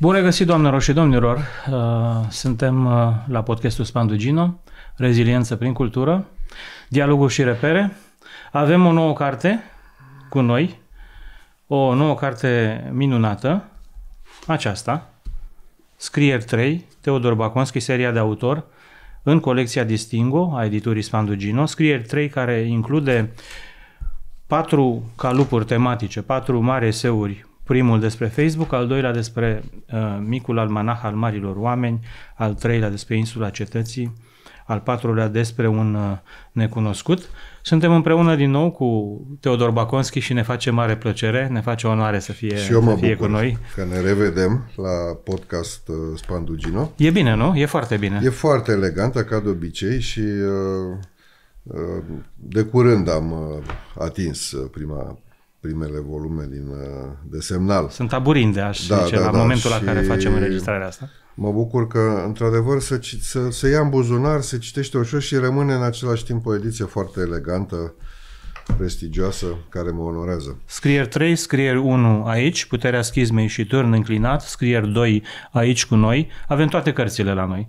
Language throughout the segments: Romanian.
Bun regăsit, doamnelor și domnilor! Uh, suntem uh, la podcastul Spandugino, Reziliență prin cultură, Dialoguri și repere. Avem o nouă carte cu noi, o nouă carte minunată, aceasta, Scrier 3, Teodor Baconski, seria de autor, în colecția Distingo a editurii Spandugino, Scrier 3 care include patru calupuri tematice, patru mari eseuri Primul despre Facebook, al doilea despre uh, micul almanah al marilor oameni, al treilea despre insula cetății, al patrulea despre un uh, necunoscut. Suntem împreună din nou cu Teodor Baconski și ne face mare plăcere, ne face onoare să fie, și eu mă să fie bucur cu noi. că ne revedem la podcast uh, Spandugino. E bine, nu? E foarte bine. E foarte elegantă, ca de obicei, și uh, uh, de curând am uh, atins uh, prima primele volume din, uh, de semnal. Sunt aburinde, aș Da, zice, da, la da, momentul la și- care facem înregistrarea asta. Mă bucur că, într-adevăr, să, ci- să, să ia în buzunar, se citește ușor și rămâne în același timp o ediție foarte elegantă, prestigioasă, care mă onorează. Scrier 3, Scrier 1 aici, Puterea schismei și turn înclinat, Scrier 2 aici cu noi. Avem toate cărțile la noi.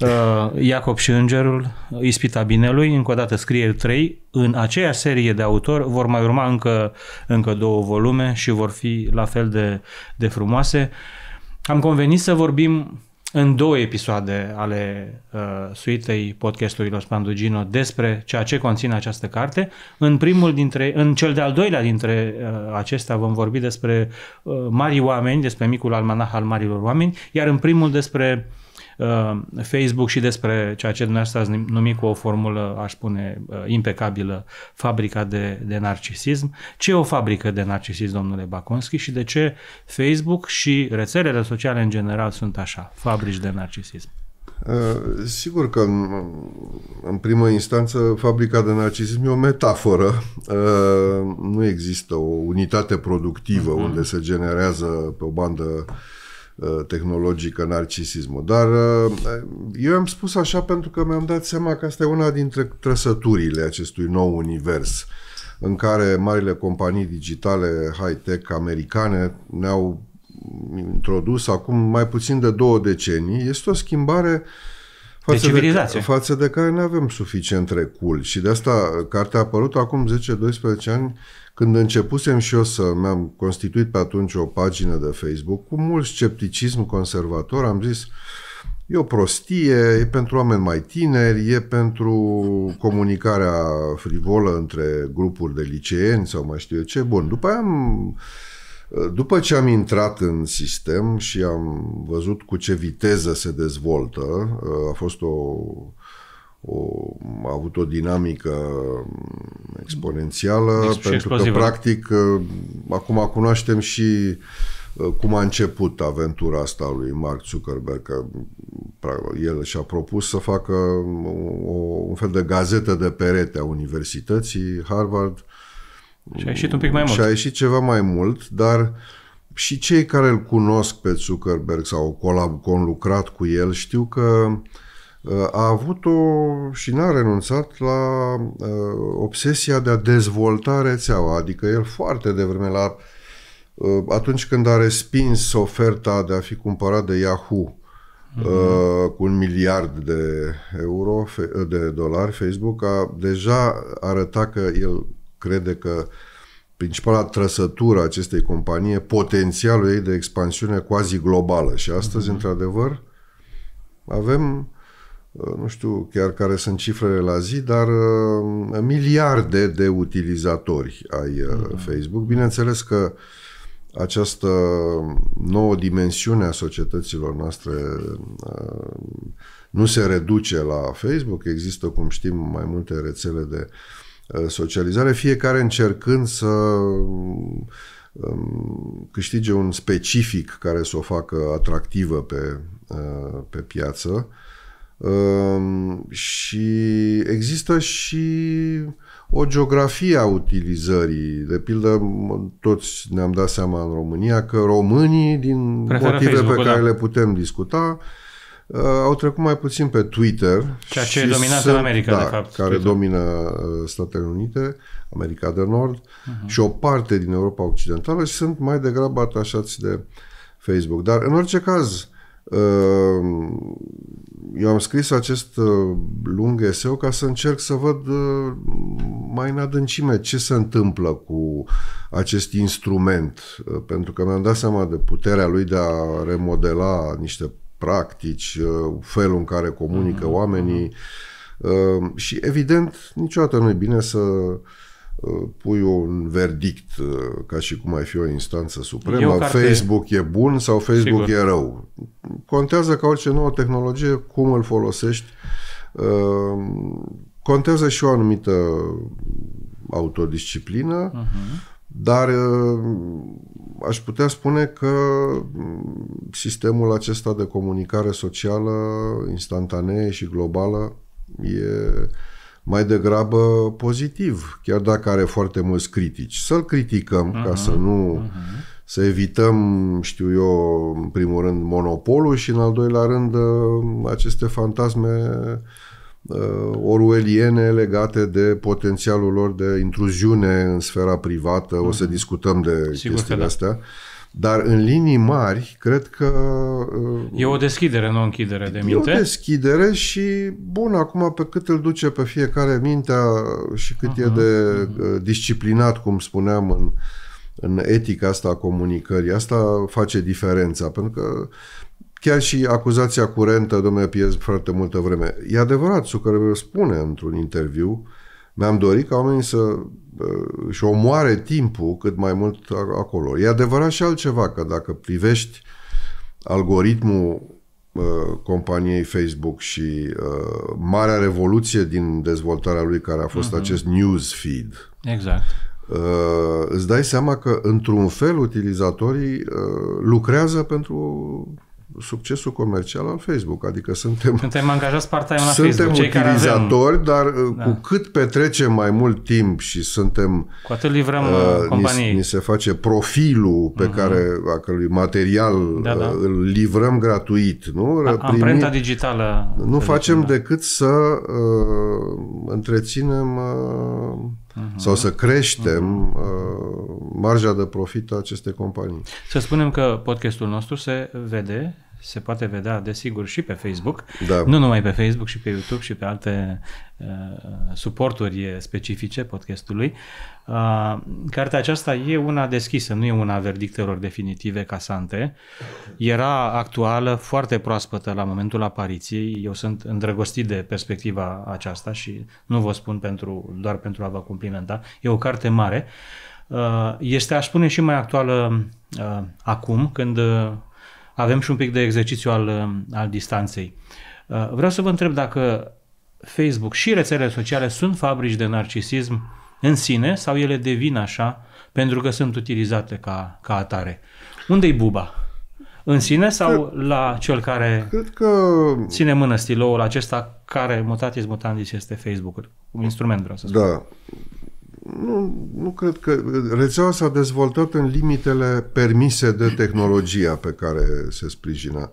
Uh, Iacob și Îngerul, Ispita Binelui, încă o dată Scrier 3. În aceeași serie de autor vor mai urma încă, încă două volume și vor fi la fel de, de frumoase. Am convenit să vorbim în două episoade ale uh, suitei podcastului Los Pandugino despre ceea ce conține această carte. În primul dintre, în cel de-al doilea dintre uh, acestea vom vorbi despre uh, mari oameni, despre micul almanah al marilor oameni, iar în primul despre uh, Facebook și despre ceea ce dumneavoastră ați numit cu o formulă, aș spune, uh, impecabilă, fabrica de, de narcisism. Ce e o fabrică de narcisism, domnule Baconski, și de ce Facebook și rețelele sociale în general sunt așa, fabrici de narcisism? Uh, Sigur că, în, în primă instanță, fabrica de narcisism e o metaforă. Uh, Nu există o unitate productivă Mhm. unde se generează pe o bandă uh, tehnologică narcisismul. Dar uh, eu am spus așa pentru că mi-am dat seama că asta e una dintre trăsăturile acestui nou univers în care marile companii digitale high-tech americane ne-au introdus acum mai puțin de două decenii. Este o schimbare față De civilizație. față de care nu avem suficient recul și de asta cartea a apărut acum 10-12 ani când începusem și eu să mi-am constituit pe atunci o pagină de Facebook cu mult scepticism conservator, am zis E o prostie, e pentru oameni mai tineri, e pentru comunicarea frivolă între grupuri de liceeni sau mai știu eu ce. Bun, după aia am, după ce am intrat în sistem și am văzut cu ce viteză se dezvoltă, a fost o, o a avut o dinamică exponențială, Ex- și pentru că explozivă. practic acum cunoaștem și cum a început aventura asta lui Mark Zuckerberg, că pra- el și-a propus să facă o, un fel de gazetă de perete a Universității Harvard. Și a ieșit un pic mai mult. Și a ieșit ceva mai mult, dar și cei care îl cunosc pe Zuckerberg sau au colab- conlucrat cu el știu că uh, a avut o și n-a renunțat la uh, obsesia de a dezvolta rețeaua, adică el foarte devreme la uh, atunci când a respins oferta de a fi cumpărat de Yahoo uh, cu un miliard de euro, fe- de dolari, Facebook a deja arătat că el crede că principala trăsătură a acestei companii e potențialul ei de expansiune quasi globală și astăzi, uh-huh. într-adevăr, avem uh, nu știu chiar care sunt cifrele la zi, dar uh, miliarde de utilizatori ai uh, Facebook. Bineînțeles că această nouă dimensiune a societăților noastre uh, nu se reduce la Facebook, există, cum știm, mai multe rețele de uh, socializare, fiecare încercând să um, câștige un specific care să o facă atractivă pe, uh, pe piață. Um, și există și o geografie a utilizării. De pildă, m- toți ne-am dat seama în România că românii, din Preferă motive pe Facebook-ul, care da. le putem discuta, uh, au trecut mai puțin pe Twitter. Ceea ce și e dominant în America, da, de fapt, Care Twitter. domină uh, Statele Unite, America de Nord Mhm. uh-huh. și o parte din Europa Occidentală și sunt mai degrabă atașați de Facebook. Dar, în orice caz, uh, eu am scris acest uh, lung eseu ca să încerc să văd uh, mai în adâncime ce se întâmplă cu acest instrument, uh, pentru că mi-am dat seama de puterea lui de a remodela niște practici, felul în care comunică mm-hmm. oamenii și evident niciodată nu e bine să pui un verdict ca și cum ai fi o instanță supremă. Facebook e bun sau Facebook Sigur. e rău. Contează ca orice nouă tehnologie cum îl folosești. Contează și o anumită autodisciplină, uh-huh. dar aș putea spune că sistemul acesta de comunicare socială instantanee și globală e mai degrabă pozitiv, chiar dacă are foarte mulți critici. Să-l criticăm uh-huh, ca să nu... Uh-huh. Să evităm, știu eu, în primul rând monopolul și în al doilea rând aceste fantasme uh, orueliene legate de potențialul lor de intruziune în sfera privată. Uh-huh. O să discutăm de Sigur chestiile da. Astea. Dar în linii mari, cred că... E o deschidere, nu o închidere de minte. E o deschidere și, bun, acum pe cât îl duce pe fiecare mintea și cât uh-huh, e de uh-huh. disciplinat, cum spuneam, în, în etica asta a comunicării, asta face diferența. Pentru că chiar și acuzația curentă, domnule, pierzi foarte multă vreme. E adevărat, Zuckerberg spune într-un interviu, mi-am dorit ca oamenii să și omoare timpul cât mai mult acolo. E adevărat și altceva, că dacă privești algoritmul uh, companiei Facebook și uh, marea revoluție din dezvoltarea lui care a fost uh-huh. acest news feed. Exact. Uh, îți dai seama că într-un fel utilizatorii uh, lucrează pentru succesul comercial al Facebook. Adică suntem, suntem angajați part-time la suntem Facebook, utilizatori, avem... dar uh, da. cu cât petrecem mai mult timp și suntem... Cu atât livrăm uh, companiei. Ni, ni se face profilul pe uh-huh. care, a cărui material da, da. Uh, îl livrăm gratuit. Nu? A, amprenta digitală. Nu facem da. decât să uh, întreținem uh, uh-huh. sau să creștem uh-huh. marja de profit a acestei companii. Să spunem că podcastul nostru se vede se poate vedea, desigur, și pe Facebook. Da. Nu numai pe Facebook, și pe YouTube și pe alte uh, suporturi specifice podcastului. Uh, cartea aceasta e una deschisă, nu e una a verdictelor definitive casante. Era actuală, foarte proaspătă la momentul apariției. Eu sunt îndrăgostit de perspectiva aceasta și nu vă spun pentru, doar pentru a vă complimenta. E o carte mare. Uh, este, aș spune, și mai actuală uh, acum, când uh, avem și un pic de exercițiu al, um, al distanței. Uh, vreau să vă întreb dacă Facebook și rețelele sociale sunt fabrici de narcisism în sine sau ele devin așa pentru că sunt utilizate ca, ca atare. Unde-i buba? În sine sau cred, la cel care cred că... ține mână stiloul acesta care, mutatis mutandis, este Facebook-ul? Un instrument, vreau să spun. Da. Nu, nu cred că... Rețeaua s-a dezvoltat în limitele permise de tehnologia pe care se sprijină.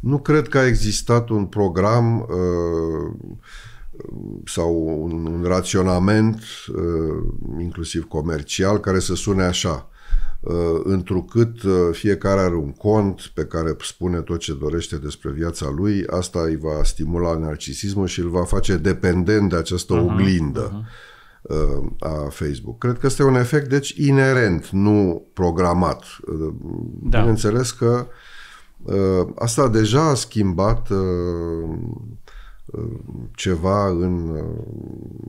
Nu cred că a existat un program uh, sau un, un raționament, uh, inclusiv comercial, care să sune așa. Uh, întrucât uh, fiecare are un cont pe care spune tot ce dorește despre viața lui, asta îi va stimula narcisismul și îl va face dependent de această uh-huh, oglindă. Uh-huh a Facebook. Cred că este un efect, deci, inerent, nu programat. Da. Bineînțeles că asta deja a schimbat ceva în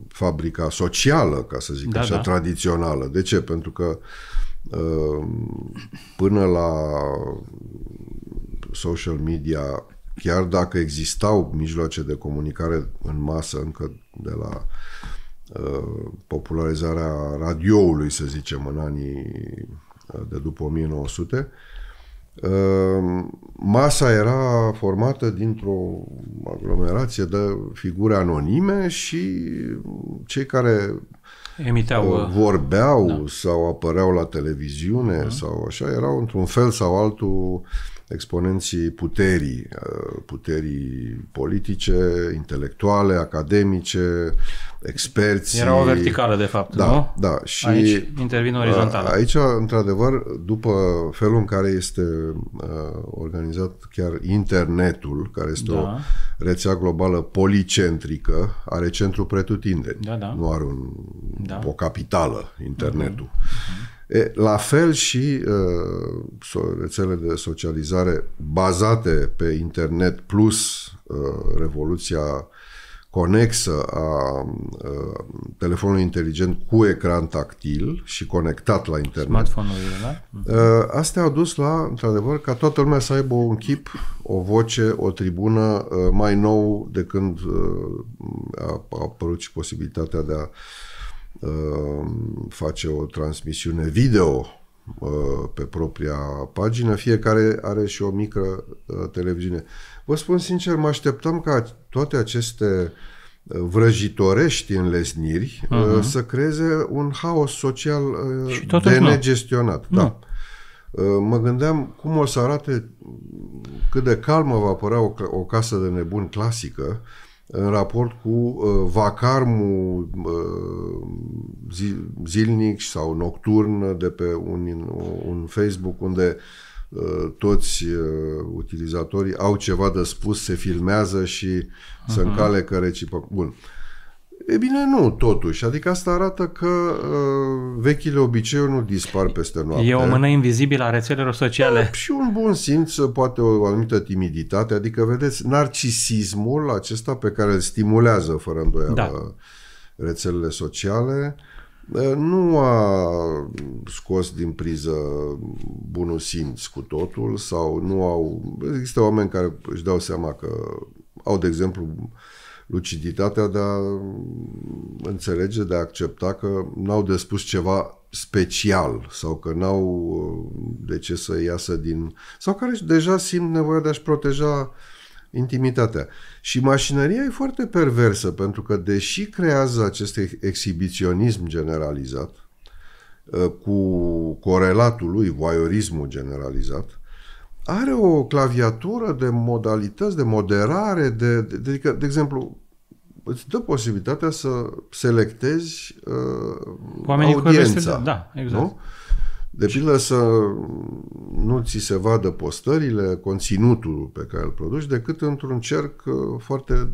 fabrica socială, ca să zic da, așa, da. tradițională. De ce? Pentru că până la social media, chiar dacă existau mijloace de comunicare în masă încă de la Uh, popularizarea radioului, să zicem, în anii uh, de după 1900, uh, masa era formată dintr-o aglomerație de figuri anonime și cei care emiteau vorbeau da. sau apăreau la televiziune uh-huh. sau așa erau într-un fel sau altul exponenții puterii, uh, puterii politice, intelectuale, academice, experți. Era o verticală, de fapt, da, nu? Da, și aici intervine orizontală. Aici, într-adevăr, după felul în care este uh, organizat chiar internetul, care este da. o rețea globală policentrică, are centru pretutindeni. Da, da. Nu are un, da. o capitală, internetul. Uh-huh. Uh-huh. E, la fel și uh, rețele de socializare bazate pe internet plus uh, revoluția conexă a uh, telefonului inteligent cu ecran tactil și conectat la internet. Smartphone-urile, da? Uh, astea au dus la, într-adevăr, ca toată lumea să aibă un chip, o voce, o tribună uh, mai nou de când uh, a, a apărut și posibilitatea de a Uh, face o transmisiune video uh, pe propria pagină, fiecare are și o mică uh, televiziune. Vă spun sincer, mă așteptam ca toate aceste vrăjitorești înlesniri uh-huh. să creeze un haos social de negestionat. Nu. Da. Mă gândeam cum o să arate, cât de calmă va apărea o, o casă de nebun clasică, în raport cu uh, vacarmul uh, zi, zilnic sau nocturn de pe un, un Facebook unde uh, toți uh, utilizatorii au ceva de spus, se filmează și uh-huh. se încalecă reciproc. Bun. Uh, E bine, nu, totuși. Adică asta arată că uh, vechile obiceiuri nu dispar peste noapte. E o mână invizibilă a rețelelor sociale. Da, și un bun simț, poate o anumită timiditate. Adică, vedeți, narcisismul acesta pe care îl stimulează, fără îndoială, da. rețelele sociale, uh, nu a scos din priză bunul simț cu totul sau nu au... Există oameni care își dau seama că au, de exemplu, luciditatea de a înțelege, de a accepta că n-au de spus ceva special sau că n-au uh, de ce să iasă din... sau care deja simt nevoia de a-și proteja intimitatea. Și mașinăria e foarte perversă pentru că deși creează acest exhibiționism generalizat uh, cu corelatul lui, voyeurismul generalizat, are o claviatură de modalități, de moderare, de, de, de, de, de exemplu, îți dă posibilitatea să selectezi uh, Oamenii audiența. Cu da, exact. Nu? De pildă să nu ți se vadă postările, conținutul pe care îl produci, decât într-un cerc uh, foarte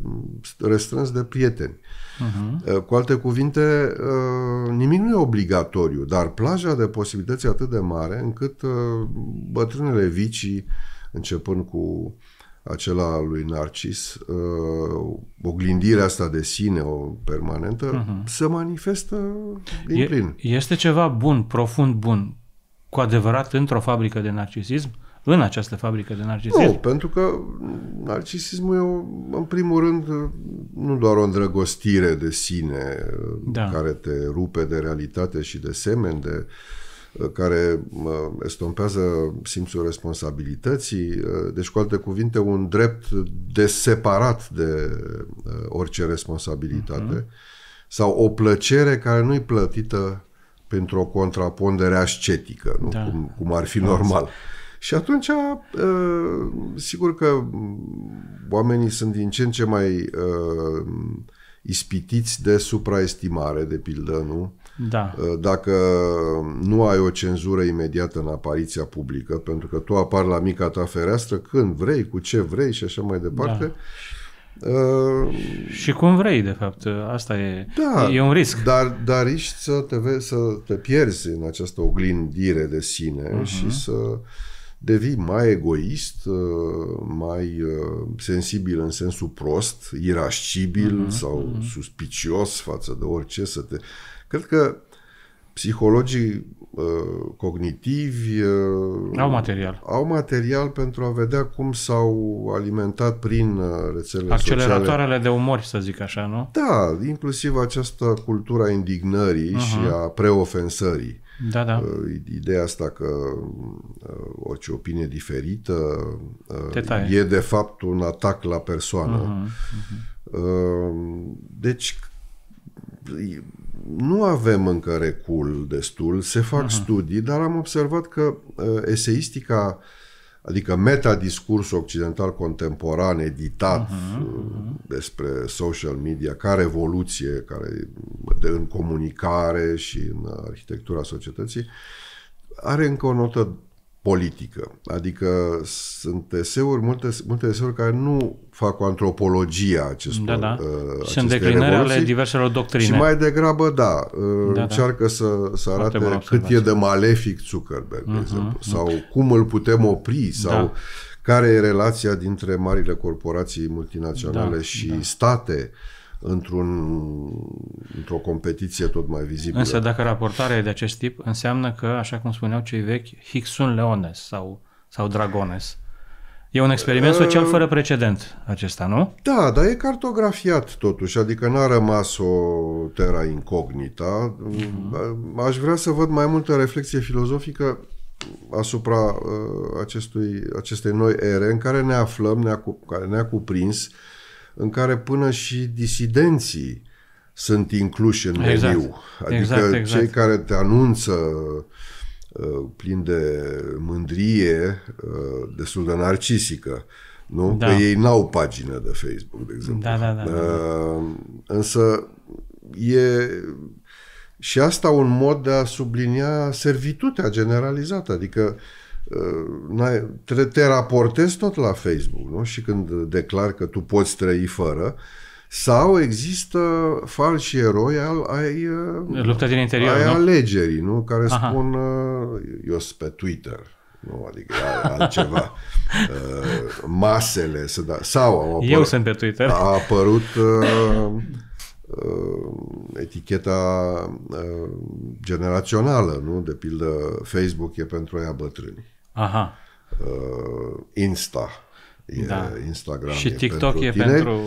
restrâns de prieteni. Uh-huh. Cu alte cuvinte, uh, nimic nu e obligatoriu, dar plaja de posibilități e atât de mare încât uh, bătrânele vicii, începând cu acela lui Narcis, uh, oglindirea asta de sine, o permanentă, uh-huh. se manifestă din e, plin. Este ceva bun, profund bun, cu adevărat într-o fabrică de narcisism? În această fabrică de narcisism? Nu, pentru că narcisismul e, o, în primul rând, nu doar o îndrăgostire de sine da. care te rupe de realitate și de semen, de uh, care estompează simțul responsabilității, deci cu alte cuvinte un drept de separat de orice responsabilitate uh-huh. sau o plăcere care nu-i plătită pentru o contrapondere ascetică, nu? Da. Cum, cum ar fi normal. Și atunci, sigur că oamenii sunt din ce în ce mai ispitiți de supraestimare, de pildă, nu? Da. Uh, dacă nu ai o cenzură imediată în apariția publică, pentru că tu apar la mica ta fereastră când vrei, cu ce vrei și așa mai departe, da. Uh, și cum vrei, de fapt. Asta e, da, e un risc. Dar, dar riști să te, să te pierzi în această oglindire de sine uh-huh. și să devii mai egoist, uh, mai uh, sensibil în sensul prost, irascibil uh-huh. sau uh-huh. suspicios față de orice să te Cred că psihologii uh, cognitivi uh, au material. Au material pentru a vedea cum s-au alimentat prin uh, rețelele Acceleratoarele sociale. de umori, să zic așa, nu? Da, inclusiv această cultură a indignării uh-huh. și a preofensării. Da, da. Uh, ideea asta că uh, orice opinie diferită uh, e de fapt un atac la persoană. Uh-huh. Uh-huh. Uh, deci nu avem încă recul destul, se fac uh-huh. studii, dar am observat că uh, eseistica adică metadiscursul occidental contemporan editat uh-huh, uh-huh. despre social media ca revoluție care, de, în comunicare și în arhitectura societății, are încă o notă politică. Adică sunt eseuri, multe, multe eseuri care nu fac o antropologie a acestor da, da. Uh, Sunt declinări ale diverselor doctrine. Și mai degrabă, da, uh, da, da. încearcă da. să, să arate cât e de malefic Zuckerberg, uh-huh, de mhm, exemplu, uh-huh. sau cum îl putem opri, sau da. care e relația dintre marile corporații multinaționale da, și da. state într-un, într-o competiție tot mai vizibilă. Însă dacă raportarea e de acest tip, înseamnă că, așa cum spuneau cei vechi, hic sunt leones sau, sau dragones. E un experiment social fără precedent acesta, nu? Da, dar e cartografiat totuși, adică n-a rămas o terra incognita. Mm-hmm. Aș vrea să văd mai multă reflexie filozofică asupra uh, acestui, acestei noi ere în care ne aflăm, ne-a, care ne-a cuprins, în care până și disidenții sunt incluși în exact. meniu. Adică exact, exact. cei care te anunță uh, Uh, plin de mândrie, uh, destul de narcisică. Nu? Da. Că ei n-au pagină de Facebook, de exemplu. Da, da, da, da. Uh, însă e și asta un mod de a sublinia servitutea generalizată, adică te, te raportezi tot la Facebook, nu? Și când declar că tu poți trăi fără, sau există falși eroi al, ai, uh, Lupta din interior, ai nu? alegerii, nu? Care Aha. spun, uh, eu sunt pe Twitter, nu? Adică altceva. Uh, masele, să da, sau au apărut, Eu sunt pe Twitter. A apărut uh, uh, eticheta uh, generațională, nu? De pildă, Facebook e pentru aia bătrâni. Aha. Uh, Insta. E da. Instagram și e TikTok pentru e tineri. pentru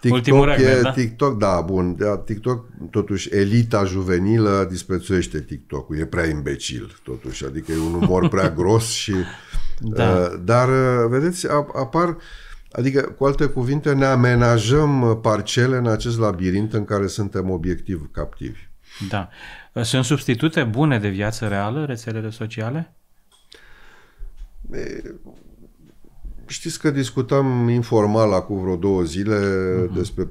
TikTok e, da? TikTok, da, bun. Da, TikTok, totuși, elita juvenilă disprețuiește TikTok-ul. E prea imbecil, totuși. Adică e un umor prea gros și... Da. Uh, dar, uh, vedeți, apar... Adică, cu alte cuvinte, ne amenajăm parcele în acest labirint în care suntem obiectiv captivi. Da. Sunt substitute bune de viață reală rețelele sociale? E, Știți că discutam informal acum vreo două zile uh-huh. despre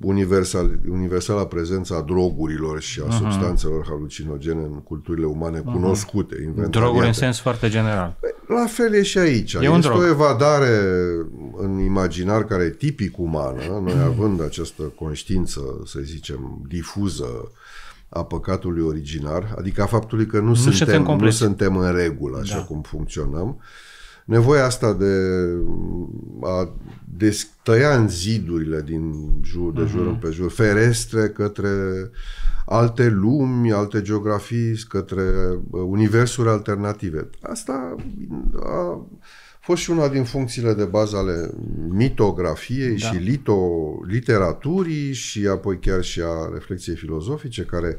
universal, universala prezența drogurilor și a uh-huh. substanțelor halucinogene în culturile umane uh-huh. cunoscute, Droguri în sens foarte general. Păi, la fel e și aici. E este drog. o evadare în imaginar care e tipic umană, noi având această conștiință, să zicem, difuză a păcatului originar, adică a faptului că nu, nu, suntem, nu suntem în regulă așa da. cum funcționăm, nevoia asta de a destăia în zidurile din jur, de jur uh-huh. împrejur, ferestre către alte lumi, alte geografii, către uh, universuri alternative. Asta a fost și una din funcțiile de bază ale mitografiei da. și lito, literaturii și apoi chiar și a reflexiei filozofice care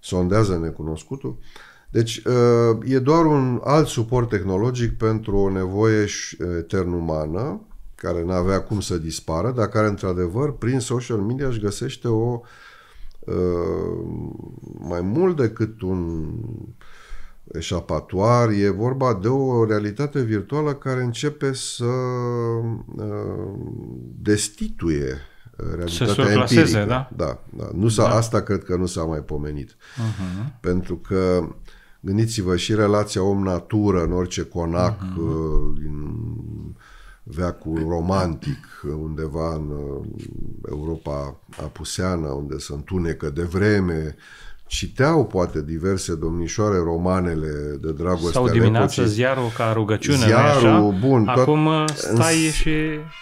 sondează necunoscutul. Deci uh, e doar un alt suport tehnologic pentru o nevoie uh, etern umană, care nu avea cum să dispară, dar care, într-adevăr, prin social media își găsește o uh, mai mult decât un eșapatoar, e vorba de o realitate virtuală care începe să destituie realitatea empirică. Da? Da, da. Nu s-a, da. Asta cred că nu s-a mai pomenit. Uh-huh. Pentru că Gândiți-vă și relația om-natură în orice conac uh-huh. din veacul romantic, undeva în uh, Europa apuseană, unde se întunecă de vreme, citeau poate diverse domnișoare romanele de dragoste Sau dimineața epocii. ziarul ca rugăciune, ziarul, așa? bun. Acum tot, stai îns, și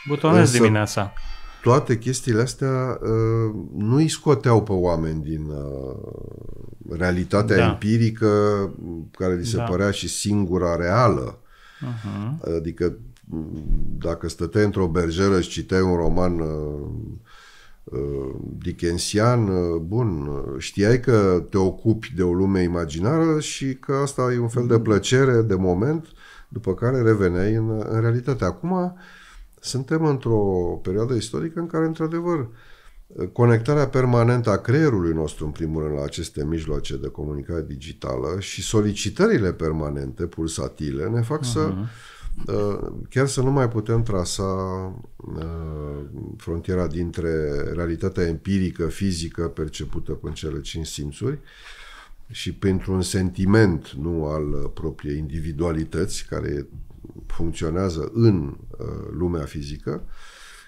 butonezi dimineața toate chestiile astea uh, nu îi scoteau pe oameni din uh, realitatea da. empirică care li se da. părea și singura reală. Uh-huh. Adică dacă stăteai într-o berjeră și citeai un roman uh, uh, dickensian, uh, bun, știai că te ocupi de o lume imaginară și că asta e un fel de plăcere de moment, după care reveneai în, în realitate. Acum suntem într-o perioadă istorică în care, într-adevăr, conectarea permanentă a creierului nostru, în primul rând, la aceste mijloace de comunicare digitală și solicitările permanente, pulsatile, ne fac uh-huh. să uh, chiar să nu mai putem trasa uh, frontiera dintre realitatea empirică, fizică, percepută prin cele cinci simțuri și pentru un sentiment, nu al propriei individualități, care funcționează în lumea fizică,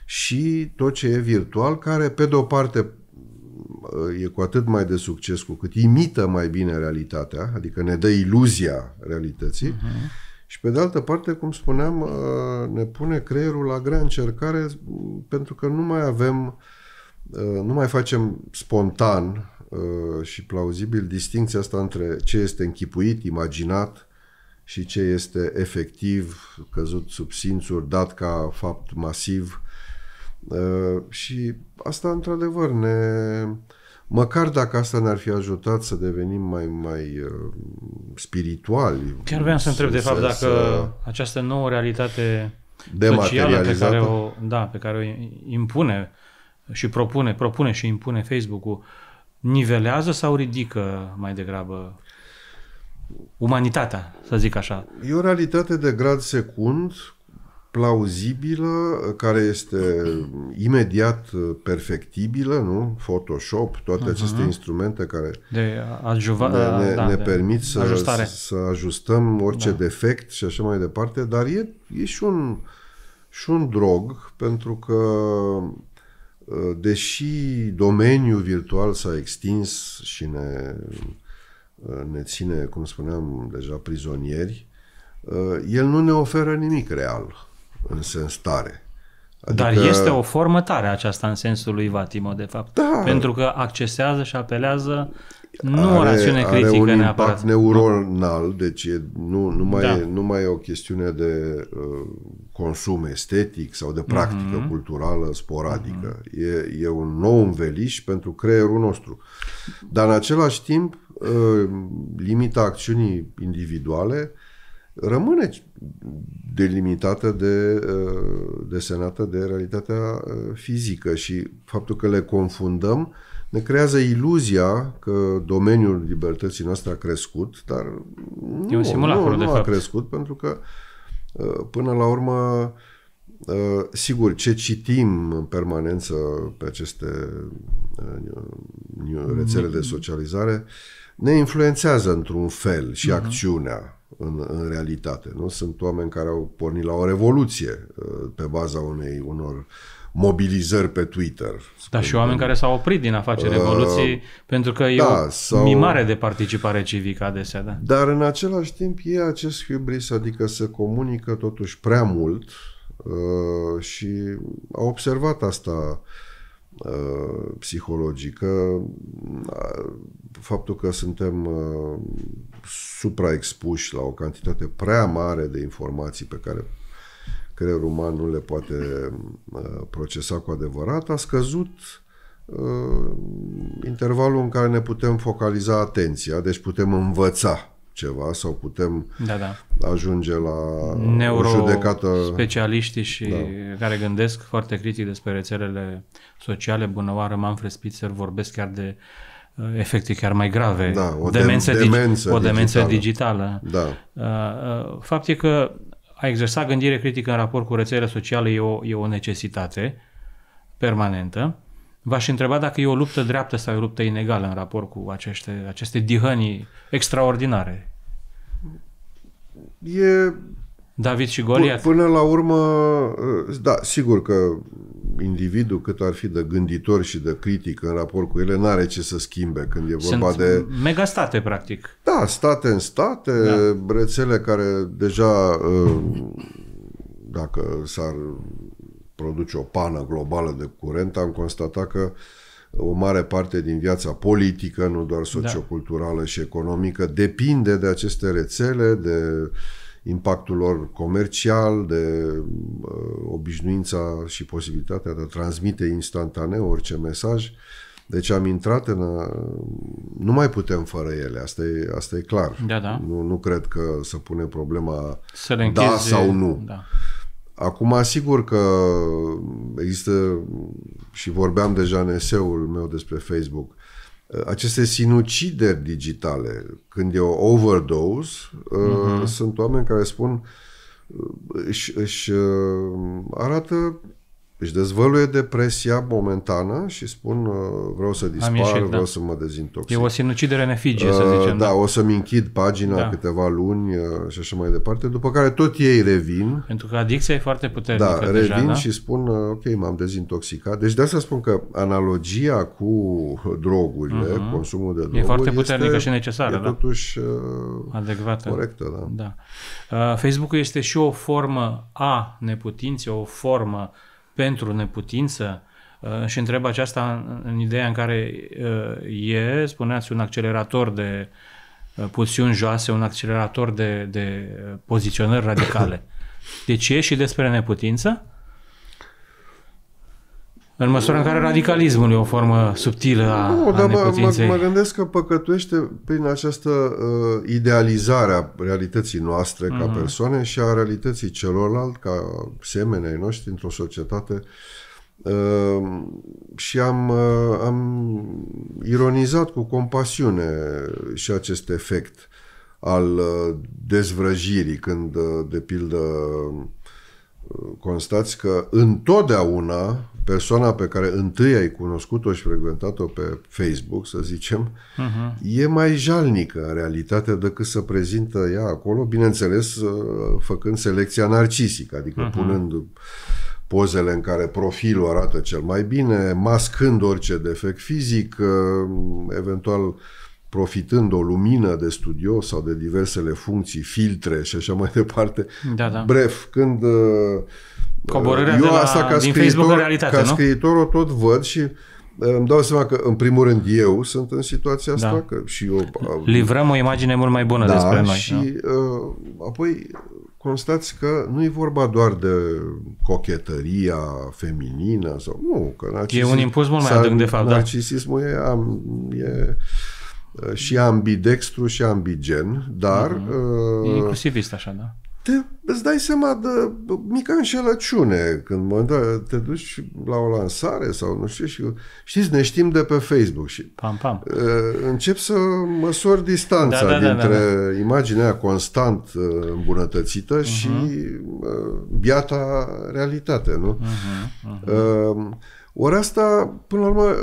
și tot ce e virtual, care, pe de o parte, e cu atât mai de succes cu cât imită mai bine realitatea, adică ne dă iluzia realității, uh-huh. Și pe de altă parte, cum spuneam, uh, ne pune creierul la grea încercare pentru că nu mai avem, uh, nu mai facem spontan uh, și plauzibil distinția asta între ce este închipuit, imaginat și ce este efectiv căzut sub simțuri, dat ca fapt masiv. Uh, și asta, într-adevăr, ne... Măcar dacă asta ne-ar fi ajutat să devenim mai, mai uh, spirituali. Chiar vreau să întreb, de fapt, dacă să... această nouă realitate socială pe care, o, da, pe care o impune și propune, propune și impune Facebook-ul, nivelează sau ridică mai degrabă umanitatea, să zic așa? E o realitate de grad secund plauzibilă, care este imediat perfectibilă, nu? Photoshop, toate uh-huh. aceste instrumente care de ajuva, ne, ne, da, ne de permit să, ajustare. să ajustăm orice da. defect și așa mai departe, dar e, e și, un, și un drog, pentru că deși domeniul virtual s-a extins și ne, ne ține, cum spuneam deja, prizonieri, el nu ne oferă nimic real în sens tare. Adică... Dar este o formă tare aceasta în sensul lui Vatimo, de fapt. Da. Pentru că accesează și apelează nu are, o rațiune critică are un neapărat. impact neuronal, deci e, nu, nu, mai da. e, nu mai e o chestiune de uh, consum estetic sau de practică uh-huh. culturală sporadică. Uh-huh. E, e un nou înveliș pentru creierul nostru. Dar în același timp, uh, limita acțiunii individuale rămâne delimitată de, uh, desenată de realitatea uh, fizică și faptul că le confundăm ne creează iluzia că domeniul libertății noastre a crescut, dar nu, e un simulacru, nu, nu de a fapt. crescut pentru că uh, până la urmă sigur, ce citim în permanență pe aceste rețele de socializare ne influențează într-un fel și uh-huh. acțiunea în, în realitate. Nu sunt oameni care au pornit la o revoluție uh, pe baza unei unor mobilizări pe Twitter. Da, și oameni care s-au oprit din a face uh, revoluții pentru că e da, o sau... mimare de participare civică adesea. Da. Dar în același timp e acest hubris, adică se comunică totuși prea mult uh, și au observat asta uh, psihologică, uh, faptul că suntem uh, supraexpuși la o cantitate prea mare de informații pe care creierul uman nu le poate uh, procesa cu adevărat, a scăzut uh, intervalul în care ne putem focaliza atenția, deci putem învăța ceva sau putem da, da. ajunge la Neuro o judecată... specialiștii și da. care gândesc foarte critic despre rețelele sociale, bună oară, Manfred Spitzer vorbesc chiar de uh, efecte chiar mai grave. Da, o demență, de, demență o demență digitală. digitală. Da. Uh, fapt e că a exersa gândire critică în raport cu rețelele sociale e o, e o necesitate permanentă. V-aș întreba dacă e o luptă dreaptă sau e o luptă inegală în raport cu aceste, aceste dihănii extraordinare. E... David și Goliat? Până la urmă, da, sigur că individul, cât ar fi de gânditor și de critic în raport cu ele, n-are ce să schimbe când e vorba Sunt de... megastate, practic. Da, state în state, da. rețele care deja, uh, dacă s-ar produce o pană globală de curent, am constatat că o mare parte din viața politică, nu doar da. socioculturală da. și economică, depinde de aceste rețele, de impactul lor comercial, de uh, obișnuința și posibilitatea de a transmite instantaneu orice mesaj. Deci am intrat în... A... Nu mai putem fără ele, asta e, asta e clar. Da, da. Nu, nu cred că să pune problema să le da sau nu. Da. Acum, asigur că există, și vorbeam deja în eseul meu despre Facebook, aceste sinucideri digitale, când e o overdose, uh-huh. sunt oameni care spun își, își uh, arată își dezvăluie depresia momentană și spun uh, vreau să dispar, ieșit, vreau da. să mă dezintoxic. E o sinucidere în efigie, uh, să zicem. Da, da, o să-mi închid pagina da. câteva luni uh, și așa mai departe, după care tot ei revin. Pentru că adicția e foarte puternică Da, deja, revin da? și spun uh, ok, m-am dezintoxicat. Deci de asta spun că analogia cu drogurile, uh-huh. consumul de droguri, e foarte puternică este, și necesară. E da? totuși uh, adecvată. Corectă, da. da. Uh, Facebook-ul este și o formă a neputinței, o formă pentru neputință uh, și întreb aceasta în ideea în care uh, e, spuneați, un accelerator de uh, pulsiuni joase, un accelerator de, de poziționări radicale. Deci e și despre neputință? În măsura în care radicalismul e o formă subtilă a, nu, a dar mă, neputinței. mă, mă gândesc că păcătuiește prin această uh, idealizare a realității noastre mm-hmm. ca Mhm. persoane și a realității celorlalți ca semeni ai noștri într-o societate uh, și am, uh, am ironizat cu compasiune și acest efect al uh, dezvrăjirii când, uh, de pildă, uh, constați că întotdeauna persoana pe care întâi ai cunoscut-o și frecventat-o pe Facebook, să zicem, uh-huh. e mai jalnică în realitate decât să prezintă ea acolo, bineînțeles făcând selecția narcisică, adică uh-huh. punând pozele în care profilul arată cel mai bine, mascând orice defect fizic, eventual profitând o lumină de studio sau de diversele funcții, filtre și așa mai departe. Da, da. Bref, când Coborârea eu de la, asta ca din Facebook în realitate, ca nu? scriitor o tot văd și îmi dau seama că, în primul rând, eu sunt în situația asta. Da. Că și eu, Livrăm o imagine mult mai bună da, despre noi. și uh, apoi constați că nu e vorba doar de cochetăria feminină sau nu, că narcisism, e un impuls mult mai adânc de fapt. Narcisismul da. e, am, e și ambidextru și ambigen, dar... Uh-huh. E inclusivist așa, da. Te, îți dai seama de mică înșelăciune când mă, da, te duci la o lansare sau nu știu și știți, ne știm de pe Facebook și pam, pam. Uh, încep să măsori distanța da, da, dintre da, da, da. imaginea constant uh, îmbunătățită uh-huh. și uh, biata realitate, nu? Uh-huh, uh-huh. Uh, ori asta, până la urmă,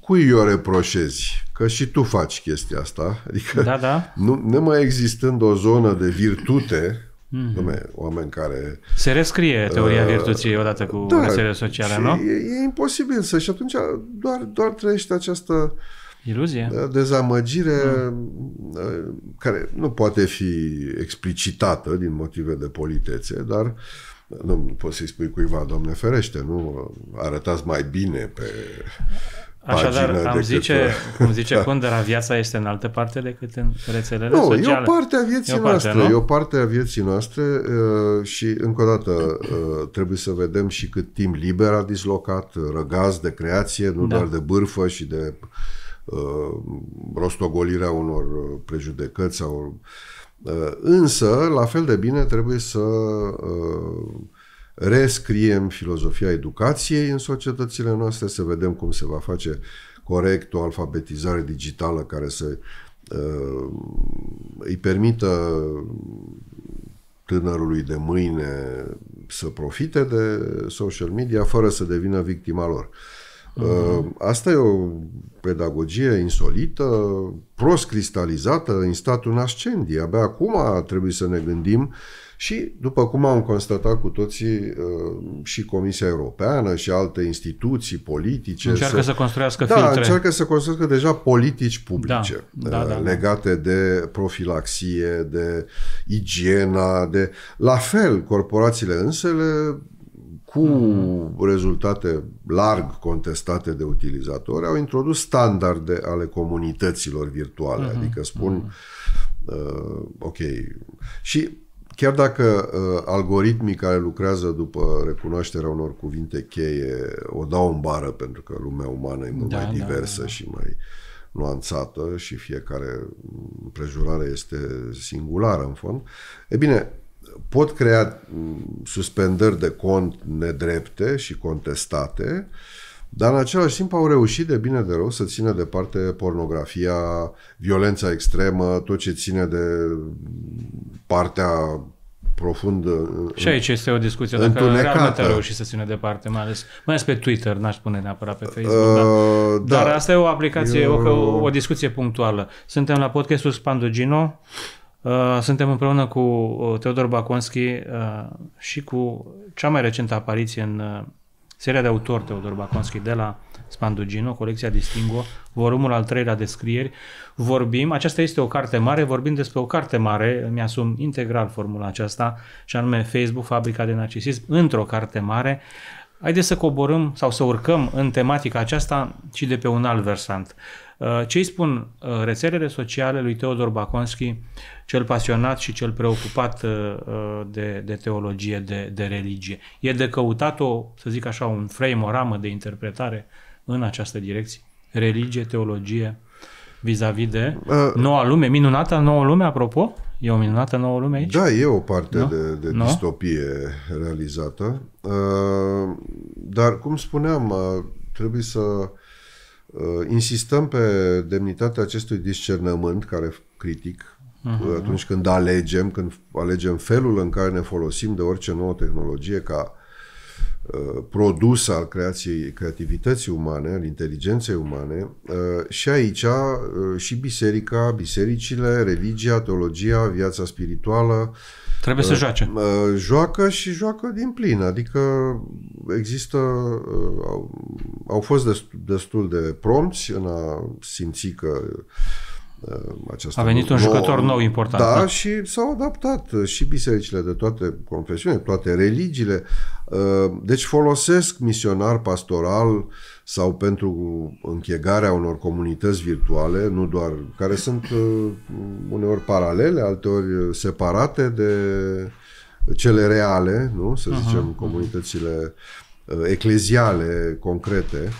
cui o reproșezi? Că și tu faci chestia asta. Adică, da, da. Nu, nemai existând o zonă de virtute, mm-hmm. Dume, oameni care... Se rescrie teoria uh, virtuții odată cu da, rețelele sociale, nu? E, e imposibil să... Și atunci doar, doar trăiești această Iluzie. dezamăgire mm. care nu poate fi explicitată din motive de politețe, dar nu poți să-i spui cuiva, Doamne ferește, nu arătați mai bine pe Așadar, am zice, cum zice Kundera, viața este în altă parte decât în rețelele nu, sociale. e o parte a vieții e parte, noastre. Nu? E o parte a vieții noastre uh, și, încă o dată, uh, trebuie să vedem și cât timp liber a dislocat, răgaz de creație, nu da. doar de bârfă și de uh, rostogolirea unor prejudecăți sau... Uh, însă, la fel de bine, trebuie să uh, rescriem filozofia educației în societățile noastre, să vedem cum se va face corect o alfabetizare digitală care să uh, îi permită tânărului de mâine să profite de social media fără să devină victima lor. Uh-huh. Asta e o pedagogie insolită, prost cristalizată, în statul nascendii. Abia acum trebuie să ne gândim și, după cum am constatat cu toții, uh, și Comisia Europeană și alte instituții politice... Încearcă să, să construiască da, filtre. încearcă să construiască deja politici publice da, da, da, legate de profilaxie, de igiena, de... La fel, corporațiile însele cu mm. rezultate larg contestate de utilizatori, au introdus standarde ale comunităților virtuale, mm-hmm. adică spun, mm-hmm. uh, ok, și chiar dacă uh, algoritmii care lucrează după recunoașterea unor cuvinte cheie o dau în bară pentru că lumea umană e mult da, mai diversă da, da. și mai nuanțată și fiecare împrejurare este singulară în fond, e bine, pot crea suspendări de cont nedrepte și contestate, dar în același timp au reușit de bine de rău să țină departe pornografia, violența extremă, tot ce ține de partea profund Și aici este o discuție, dacă întunecată. realmente a reușit să țină departe, mai ales, mai ales pe Twitter, n-aș spune neapărat pe Facebook, uh, dar, da. dar asta e o aplicație, Eu- o, o discuție punctuală. Suntem la podcastul Spandugino, uh, suntem împreună cu uh, Teodor Baconski uh, și cu cea mai recentă apariție în uh, seria de autor Teodor Baconski de la Spandugino, colecția Distingo, volumul al treilea de scrieri. Vorbim, aceasta este o carte mare, vorbim despre o carte mare, îmi asum integral formula aceasta, și anume Facebook, Fabrica de Narcisism, într-o carte mare. Haideți să coborâm sau să urcăm în tematica aceasta și de pe un alt versant. Uh, Ce îi spun uh, rețelele sociale lui Teodor Baconski, cel pasionat și cel preocupat uh, uh, de, de teologie, de, de religie? E de căutat o, să zic așa, un frame, o ramă de interpretare în această direcție? Religie, teologie, vis-a-vis de Uh, noua lume, minunată nouă lume, apropo? E o minunată nouă lume aici? Da, e o parte Nu? de, de Nu? distopie realizată. Uh, Dar, cum spuneam, uh, trebuie să uh, insistăm pe demnitatea acestui discernământ care critic uh, atunci când alegem, când alegem felul în care ne folosim de orice nouă tehnologie ca uh, produs al creației, creativității umane, al inteligenței umane uh, și aici uh, și biserica, bisericile, religia, teologia, viața spirituală Trebuie să joace. uh, joacă și joacă din plin, adică există, uh, au, au fost destul, destul de prompți în a simți că uh, această A venit un jucător nou important, Da, da. și s-au adaptat uh, și bisericile de toate confesiunile, toate religiile. Uh, Deci folosesc misionar pastoral sau pentru închegarea unor comunități virtuale, nu doar care sunt uh, uneori paralele, alteori separate de cele reale, nu? Să zicem, comunitățile uh, ecleziale concrete.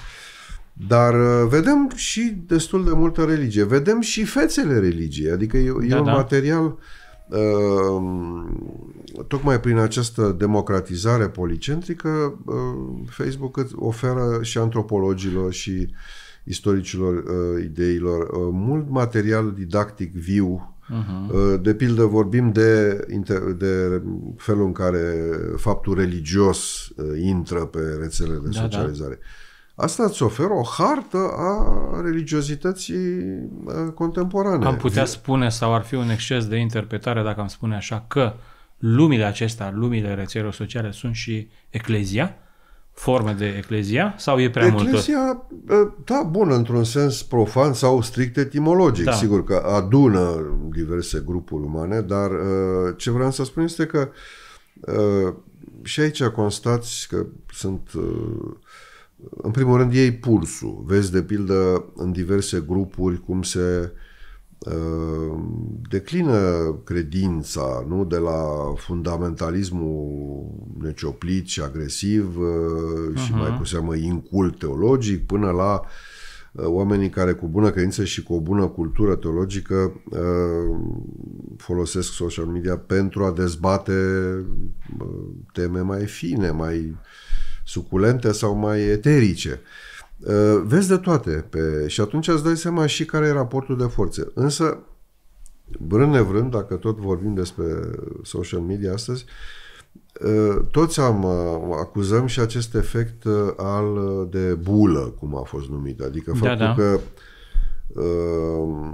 Dar uh, vedem și destul de multă religie. Vedem și fețele religiei. Adică e, e Da, un da. material uh, tocmai prin această democratizare policentrică uh, Facebook îți oferă și antropologilor și istoricilor uh, ideilor uh, mult material didactic viu Uh, De pildă vorbim de, inter- de felul în care faptul religios uh, intră pe rețelele de Da, socializare. Asta îți oferă o hartă a religiozității uh, contemporane. Am putea spune, sau ar fi un exces de interpretare dacă am spune așa, că lumile acestea, lumile rețelelor sociale, sunt și eclezia? Forme de eclezia? Sau e prea mult? tot? Eclesia, uh, da, bun, într-un sens profan sau strict etimologic, Da. sigur că adună diverse grupuri umane, dar uh, ce vreau să spun este că uh, și aici constați că sunt uh, în primul rând ei pulsul. Vezi de pildă în diverse grupuri cum se uh, declină credința nu de la fundamentalismul necioplit și agresiv uh, și mai cu seamă incult teologic până la uh, oamenii care cu bună credință și cu o bună cultură teologică uh, folosesc social media pentru a dezbate uh, teme mai fine, mai suculente sau mai eterice. Uh, Vezi de toate pe, și atunci îți dai seama și care e raportul de forțe. Însă, vrând nevrând, dacă tot vorbim despre social media astăzi, uh, toți am, uh, acuzăm și acest efect uh, al uh, de bulă, cum a fost numit. Adică Da, faptul da. că uh,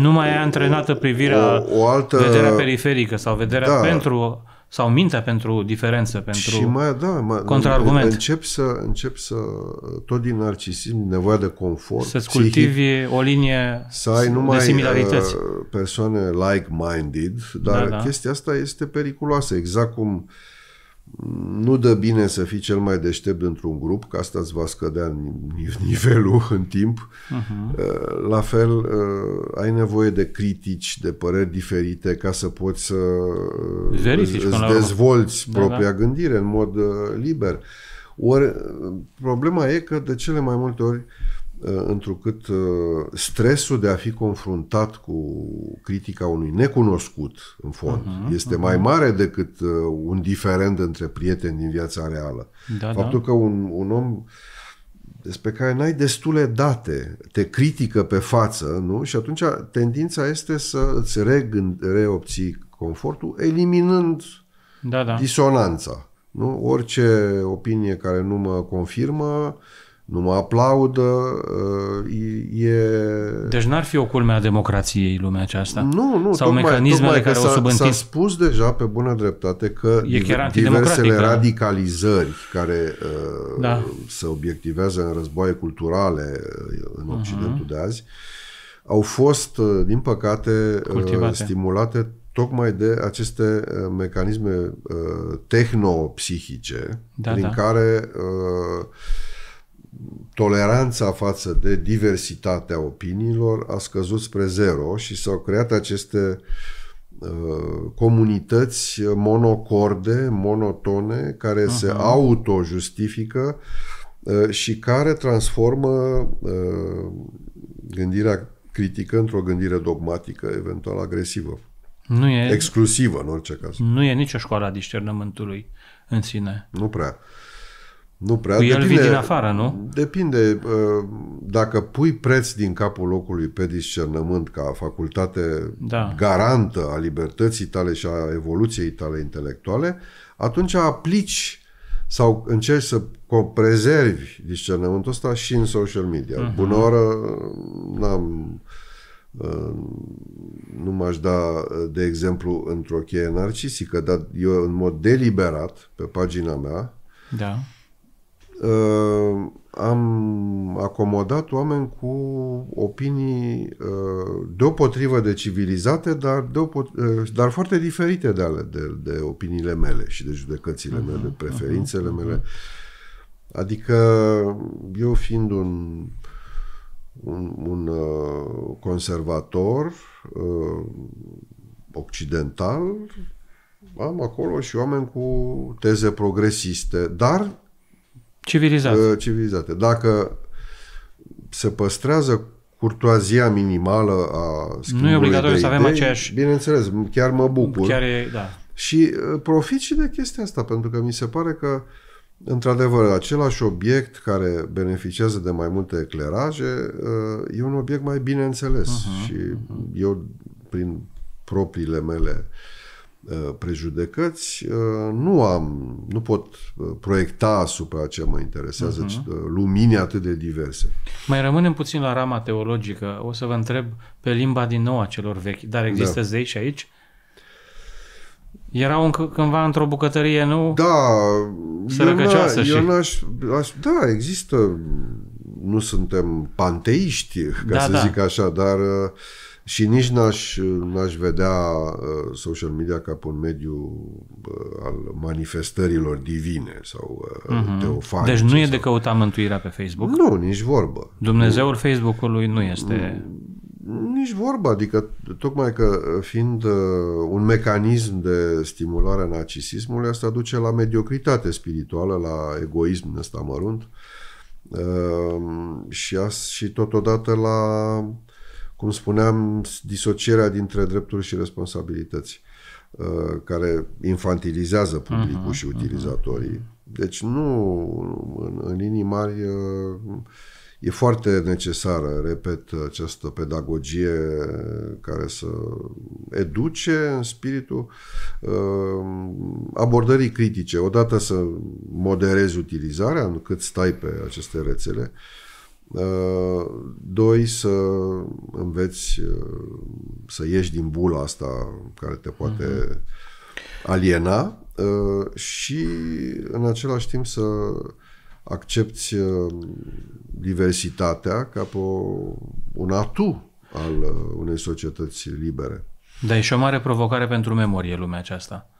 Nu mai e antrenată privirea, o, o altă... vederea periferică sau vederea Da. pentru, sau mintea pentru diferență, pentru... Și mai, da, mai, contraargument. Încep să, încep să, tot din narcisism, nevoia de confort, Să-ți psihic, cultivi o linie să ai numai de similarități. uh, persoane like-minded, dar Da, da, da. chestia asta este periculoasă, exact cum nu dă bine să fii cel mai deștept într-un grup, că asta îți va scădea ni- nivelul în timp. Mhm. Uh, La fel, uh, ai nevoie de critici, de păreri diferite ca să poți să uh, Verifici îți, până la îți urmă. dezvolți Da, propria gândire în mod uh, liber. Ori uh, problema e că de cele mai multe ori uh, întrucât uh, stresul de a fi confruntat cu critica unui necunoscut în fond Mhm, este mai mare decât uh, un diferent între prieteni din viața reală. Da, Faptul că un, un om despre care n-ai destule date, te critică pe față, nu? Și atunci tendința este să îți regând, reobții confortul, eliminând Da, da. disonanța. Nu? Orice opinie care nu mă confirmă, nu mă aplaudă, uh, e... Deci n-ar fi o culme a democrației lumea aceasta? Nu, nu. Sau mecanismele tocmai care că o s-a, subîntind? S-a spus deja pe bună dreptate că E chiar div- antidemocratic, diversele da. radicalizări care uh, Da. se obiectivează în războaie culturale uh, în Mhm. Occidentul de azi au fost, uh, din păcate, uh, Cultivate. stimulate tocmai de aceste uh, mecanisme uh, tehnopsihice Da, prin da. care uh, toleranța față de diversitatea opiniilor a scăzut spre zero și s-au creat aceste uh, comunități monocorde, monotone, care se autojustifică uh, și care transformă uh, gândirea critică într-o gândire dogmatică, eventual agresivă. Nu e, Exclusivă, în orice caz. nu e nicio școală a discernământului în sine. Nu prea. Nu prea. Cu el vii din afară, nu? Depinde. uh, Dacă pui preț din capul locului pe discernământ ca facultate Da. garantă a libertății tale și a evoluției tale intelectuale, atunci aplici sau încerci să co- prezervi discernământul ăsta și în social media. Mhm. Uh-huh. Bună oară, n-am uh, nu m-aș da uh, de exemplu într-o cheie narcisică, dar eu în mod deliberat pe pagina mea Da. Uh, am acomodat oameni cu opinii uh, deopotrivă de civilizate, dar, deopot- uh, dar foarte diferite de, ale, de, de opiniile mele și de judecățile mele, de preferințele mele. Adică eu fiind un, un, un uh, conservator uh, occidental, am acolo și oameni cu teze progresiste, dar Civilizat. uh, civilizate. Dacă se păstrează curtoazia minimală a schimbului obligatoriu de să avem idei, aceeași- Bineînțeles, chiar mă bucur. Chiar e, da. Și uh, profit și de chestia asta, pentru că mi se pare că, într-adevăr, același obiect care beneficiază de mai multe ecleraje uh, e un obiect mai bine înțeles. Uh-huh, și eu, prin propriile mele uh, prejudecăți, uh, nu am, nu pot uh, proiecta asupra ce mă interesează uh-huh. lumini atât de diverse. Mai rămânem puțin la rama teologică. O să vă întreb pe limba din nou a celor vechi. Dar există Da. zei și aici? Erau încă, cândva într-o bucătărie, nu? Da, Sărăcăcioasă eu, n- și- eu n-aș, aș, da, există, nu suntem panteiști, ca Da, să da. zic așa, dar uh, și nici n-aș, n-aș vedea uh, social media ca pe un mediu uh, al manifestărilor divine sau uh, teofanice. Deci nu e sau... de căutat mântuirea pe Facebook. Nu, nici vorbă. Dumnezeul Facebook-ului nu este... Nici vorba, adică tocmai că fiind uh, un mecanism de stimulare a narcisismului, asta duce la mediocritate spirituală, la egoism din ăsta mărunt uh, și, as, și totodată la, cum spuneam, disocierea dintre drepturi și responsabilități uh, care infantilizează publicul uh-huh, și utilizatorii. Deci nu, în, în linii mari, uh, e foarte necesară, repet, această pedagogie care să educe în spiritul uh, abordării critice. Odată să moderezi utilizarea, în cât stai pe aceste rețele, Uh, doi, să înveți uh, să ieși din bula asta care te poate uh-huh. aliena uh, și în același timp să accepti uh, diversitatea ca pe o, un atu al uh, unei societăți libere. Dar e și o mare provocare pentru memorie lumea aceasta.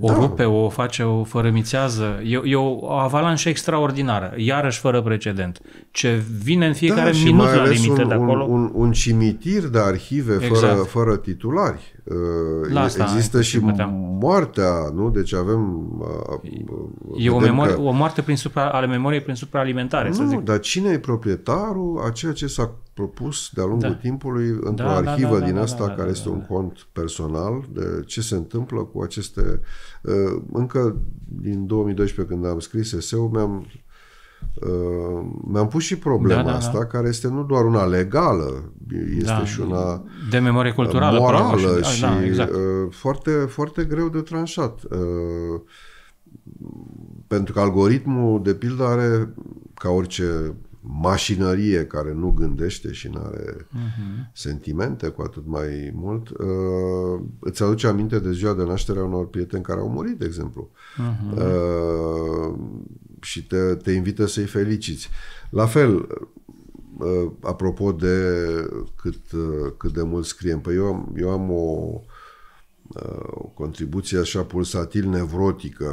O Da. rupe, o face, o fărămițează. E, e o avalanșă extraordinară, iarăși fără precedent. Ce vine în fiecare Da, și minut mai la ales limită un, de acolo. Un, un, un cimitir de arhive fără, Exact. fără titulari. Uh, La asta Există și puteam. moartea, nu? Deci avem... uh, E o, vedem memorie, că- o moarte prin supra, ale memoriei prin supraalimentare, să Nu, zic. dar cine e proprietarul a ceea ce s-a propus de-a lungul Da. timpului într-o Da, da, arhivă da, din da, asta da, da, care da, este da, un cont personal de ce se întâmplă cu aceste... uh, Încă din 2012 când am scris eseu mi-am Uh, mi-am pus și problema Da, da, asta, da. care este nu doar una legală, este Da. și una De memorie culturală. până la urmă, morală și, și da, exact. uh, foarte, foarte greu de tranșat. Uh, pentru că algoritmul, de pildă, are, ca orice mașinărie care nu gândește și nu are Mhm. sentimente, cu atât mai mult, uh, îți aduce aminte de ziua de naștere a unor prieteni care au murit, de exemplu. Mhm. Uh, și te, te invită să-i feliciți. La fel, uh, apropo de cât, uh, cât de mult scriem, păi eu am, eu am o, uh, o contribuție așa pulsatil nevrotică,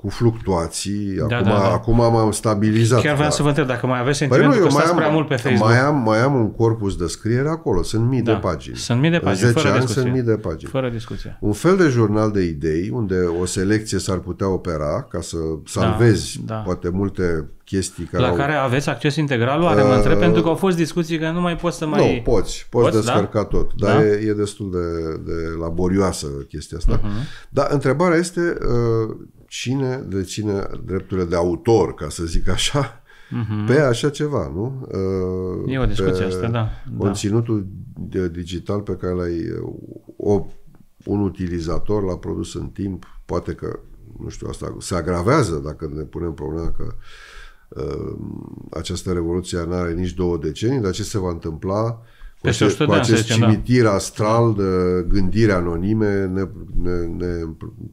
cu fluctuații. Da, acum, da, da. acum m-am stabilizat. Chiar vreau da. să vă întreb dacă mai aveți Păi sentimentul nu, că eu mai stați am, prea mult pe Facebook. mai, am, mai am un corpus de scriere acolo, sunt mii Da. de pagini. Sunt mii de pagini, În 10 fără ani discuție. sunt mii de pagini. Fără discuție. Un fel de jurnal de idei unde o selecție s-ar putea opera ca să salvezi da. poate multe chestii care La au... care aveți acces integral, oare mă întreb, pentru că au fost discuții că nu mai poți să mai... Nu, poți, poți, Poți, descărca tot, dar Da? e, e destul de, de laborioasă chestia asta. Mhm. Uh-huh. Dar întrebarea este uh, cine deține drepturile de autor, ca să zic așa, uh-huh. pe așa ceva, nu? Uh, Mhm. E o discuție pe asta, da, da. Conținutul de- digital pe care l-ai o, un utilizator l-a produs în timp, poate că, nu știu, asta se agravează dacă ne punem problema că uh, această revoluție nu are nici două decenii, dar ce se va întâmpla cu, Peste acest, 100 cu de ani, să acest zicem, da. cimitir astral de gândire anonime, ne, ne, ne,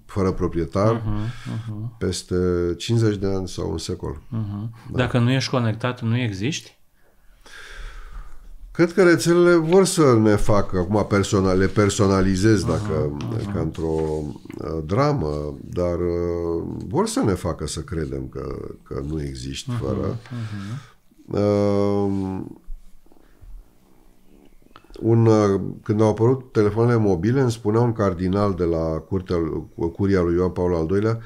fără proprietar, Mhm, uh-huh, peste 50 de ani sau un secol. uh-huh. Dacă nu ești conectat, nu existi? Cred că rețelele vor să ne facă, acum personal, le personalizez dacă, ca într-o uh, dramă, dar uh, vor să ne facă să credem că, că nu există fără. Uh, un, uh, când au apărut telefoanele mobile, îmi spunea un cardinal de la curtea, curia lui Ioan Paul al II-lea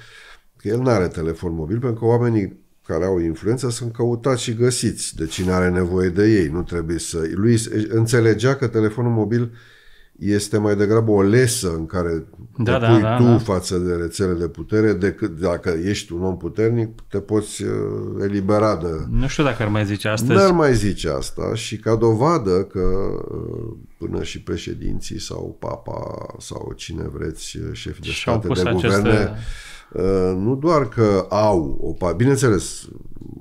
că el nu are telefon mobil pentru că oamenii care au influență sunt căutați și găsiți de cine are nevoie de ei. Nu trebuie să... Lui înțelegea că telefonul mobil este mai degrabă o lesă în care Da, te da, pui da, tu da. față de rețele de putere, decât dacă ești un om puternic, te poți uh, elibera de... Nu știu dacă ar mai zice astăzi. N-ar mai zice asta și ca dovadă că uh, până și președinții sau papa sau cine vreți, uh, șefi de Și-au state, pus de aceste- guverne, uh, nu doar că au o pa- Bineînțeles,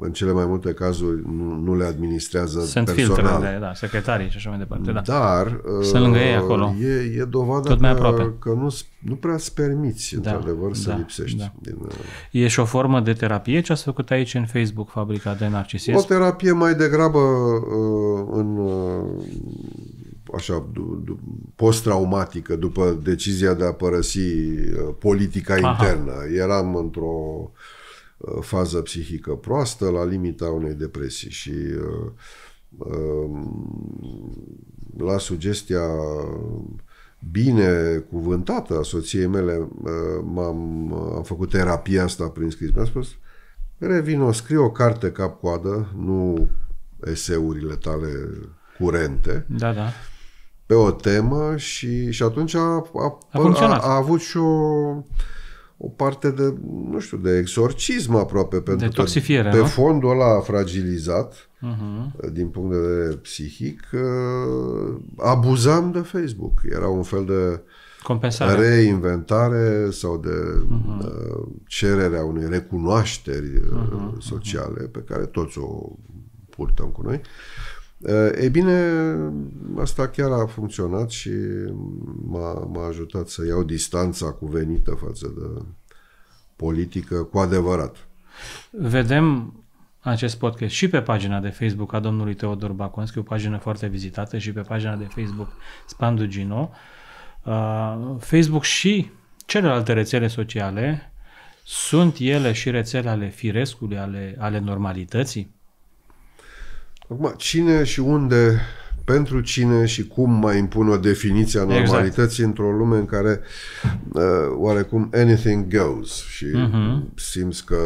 în cele mai multe cazuri nu, nu le administrează Sunt personal. filtrele, da, secretarii și așa mai departe, da. Dar uh, Sunt lângă ei acolo. E, e dovadă Tot mai că, aproape. că nu, nu prea îți permiți, Da, într-adevăr, să da, lipsești. da. Din, uh, E și o formă de terapie ce ați făcut aici în Facebook, Fabrica de Narcisism? O terapie mai degrabă uh, în uh, așa du- du- post-traumatică după decizia de a părăsi uh, politica Aha. internă. Eram într-o uh, fază psihică proastă, la limita unei depresii și uh, uh, la sugestia bine cuvântată a soției mele, uh, m-am, am făcut terapia asta prin scris. Mi-a spus, revin, scrie o carte cap-coadă, nu eseurile tale curente, Da, da. Pe o temă și, și atunci a, a, A funcționat. a, a avut și o, o parte de, nu știu, de exorcism aproape, pentru că toxifiere, pe nu? fondul ăla fragilizat, Uh-huh. din punct de vedere psihic, uh, abuzam de Facebook. Era un fel de Compensare. reinventare sau de Mhm. uh, cererea unei recunoașteri uh, sociale pe care toți o purtăm cu noi. Uh, E bine, asta chiar a funcționat și m-a, m-a ajutat să iau distanța cuvenită față de politică cu adevărat. Vedem acest podcast și pe pagina de Facebook a domnului Teodor Baconski, o pagină foarte vizitată și pe pagina de Facebook Spandu Gino. Uh, Facebook și celelalte rețele sociale sunt ele și rețele ale firescului, ale, ale normalității? Acum, cine și unde, pentru cine și cum mai impun o definiție a normalității exact. într-o lume în care uh, oarecum anything goes și uh-huh. simți că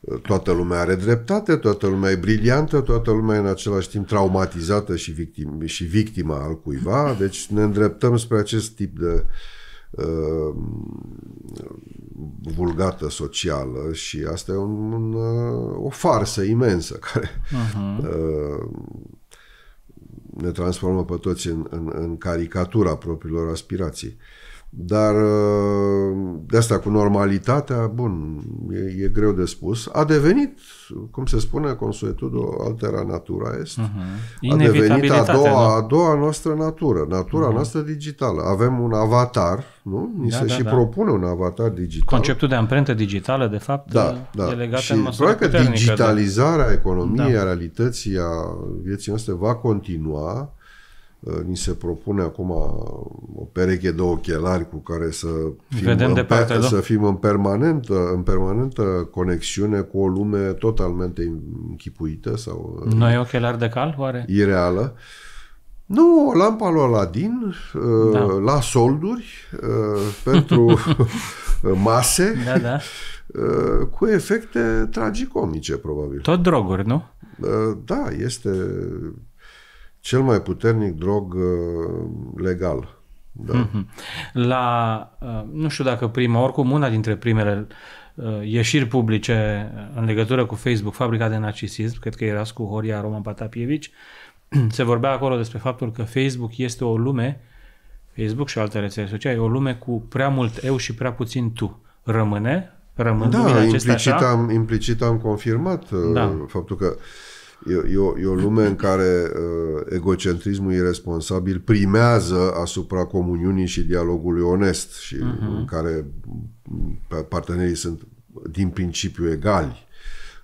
uh, toată lumea are dreptate, toată lumea e briliantă, toată lumea e în același timp traumatizată și, victim, și victima al cuiva, deci ne îndreptăm spre acest tip de uh, vulgată socială și asta e un, un, uh, o farsă imensă care uh-huh. uh, ne transformă pe toți în, în, în caricatura propriilor aspirații. Dar uh, de asta cu normalitatea, bun, e, e greu de spus. A devenit, cum se spune, consuetudo altera natura est. Uh-huh. A devenit a doua, a doua noastră natură, natura uh-huh. noastră digitală. Avem un avatar, nu? Ni da, se da, și da. propune un avatar digital. Conceptul de amprentă digitală, de fapt, da, da. e legat și în măsură că digitalizarea economiei, da. a realității, a vieții noastre va continua Uh, ni se propune acum o pereche de ochelari cu care să fim, Vedem în, departe, pe, da? să fim în permanentă, în permanentă conexiune cu o lume totalmente închipuită sau uh, Noi ochelari de cal, oare? Ireală. Nu, lampa lui Aladin, uh, da. la solduri, pentru mase, da, da. cu efecte tragicomice, probabil. Tot droguri, nu? Da, este cel mai puternic drog uh, legal. Da. Mhm. La, uh, nu știu dacă prima, oricum una dintre primele uh, ieșiri publice în legătură cu Facebook, fabrica de narcisism, cred că era cu Horia Roman Patapievici, se vorbea acolo despre faptul că Facebook este o lume, Facebook și alte rețele sociale, e o lume cu prea mult eu și prea puțin tu. Rămâne? Rămân da, implicit am, implicit am confirmat da. faptul că E, e, o, e o lume în care uh, egocentrismul irresponsabil primează asupra comuniunii și dialogului onest și uh-huh. în care partenerii sunt din principiu egali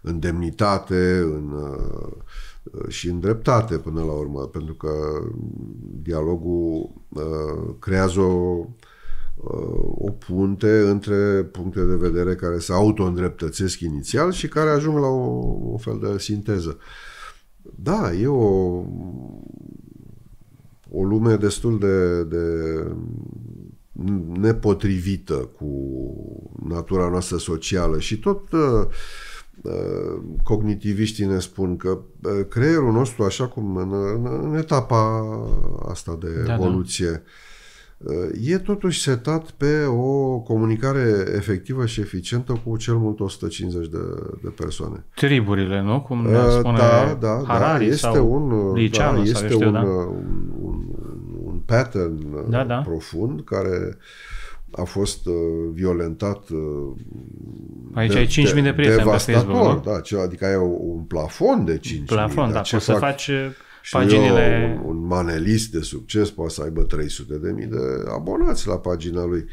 în demnitate în, uh, și în dreptate până la urmă, pentru că dialogul uh, creează o, uh, o punte între puncte de vedere care se auto-îndreptățesc inițial și care ajung la o, o fel de sinteză. Da, e o, o lume destul de, de nepotrivită cu natura noastră socială și tot uh, uh, cognitiviștii ne spun că uh, creierul nostru, așa cum în, în, în etapa asta de da, da. evoluție, da e totuși setat pe o comunicare efectivă și eficientă cu cel mult 150 de, de persoane. Triburile, nu? Cum ne spune da, da, Harari da, este sau un, Liceanu, da, este știu, un, da? un, un, un pattern da, da. profund care a fost uh, violentat uh, Aici de, ai 5.000 de, de prieteni pe Facebook, nu? Da, adică ai un plafon de 5.000. Plafon, da, poți fac... să faci și paginile... eu, un, un manelist de succes poate să aibă 300 de mii de abonați la pagina lui.